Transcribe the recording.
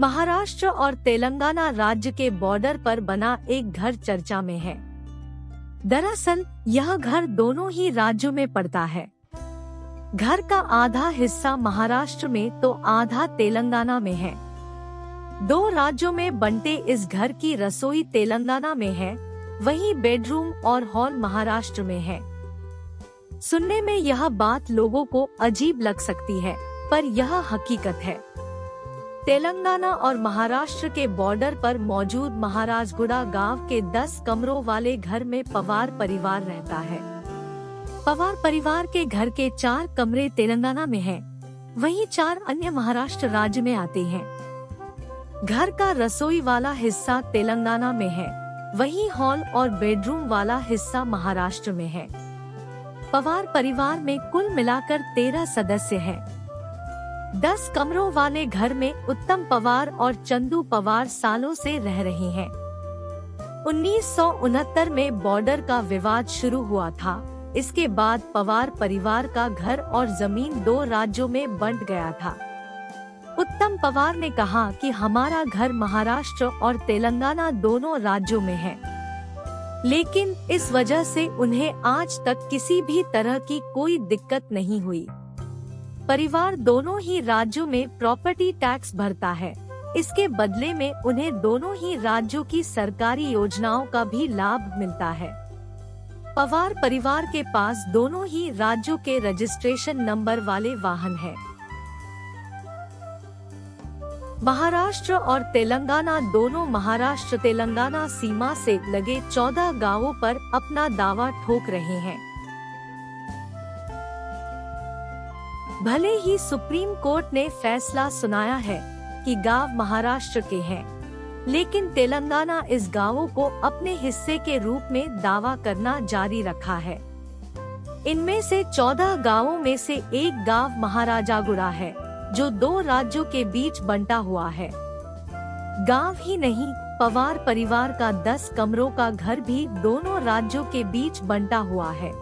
महाराष्ट्र और तेलंगाना राज्य के बॉर्डर पर बना एक घर चर्चा में है। दरअसल, यह घर दोनों ही राज्यों में पड़ता है। घर का आधा हिस्सा महाराष्ट्र में तो आधा तेलंगाना में है। दो राज्यों में बंटे इस घर की रसोई तेलंगाना में है, वहीं बेडरूम और हॉल महाराष्ट्र में है। सुनने में यह बात लोगों को अजीब लग सकती है, पर यह हकीकत है। तेलंगाना और महाराष्ट्र के बॉर्डर पर मौजूद महाराजगुड़ा गाँव के 10 कमरों वाले घर में पवार परिवार रहता है। पवार परिवार के घर के चार कमरे तेलंगाना में हैं, वहीं चार अन्य महाराष्ट्र राज्य में आते हैं। घर का रसोई वाला हिस्सा तेलंगाना में है। वहीं हॉल और बेडरूम वाला हिस्सा महाराष्ट्र में है। पवार परिवार में कुल मिलाकर तेरह सदस्य हैं। दस कमरों वाले घर में उत्तम पवार और चंदू पवार सालों से रह रहे हैं। उन्नीस सौ उनहत्तर में बॉर्डर का विवाद शुरू हुआ था। इसके बाद पवार परिवार का घर और ज़मीन दो राज्यों में बंट गया था। उत्तम पवार ने कहा कि हमारा घर महाराष्ट्र और तेलंगाना दोनों राज्यों में है। लेकिन इस वजह से उन्हें आज तक किसी भी तरह की कोई दिक्कत नहीं हुई। परिवार दोनों ही राज्यों में प्रॉपर्टी टैक्स भरता है। इसके बदले में उन्हें दोनों ही राज्यों की सरकारी योजनाओं का भी लाभ मिलता है। पवार परिवार के पास दोनों ही राज्यों के रजिस्ट्रेशन नंबर वाले वाहन हैं। महाराष्ट्र और तेलंगाना दोनों महाराष्ट्र तेलंगाना सीमा से लगे चौदह गाँवों पर अपना दावा ठोक रहे हैं। भले ही सुप्रीम कोर्ट ने फैसला सुनाया है कि गाँव महाराष्ट्र के हैं, लेकिन तेलंगाना इस गाँवों को अपने हिस्से के रूप में दावा करना जारी रखा है। इनमें से चौदह गाँवों में से एक गाँव महाराजागुड़ा है जो दो राज्यों के बीच बंटा हुआ है। गाँव ही नहीं पवार परिवार का दस कमरों का घर भी दोनों राज्यों के बीच बंटा हुआ है।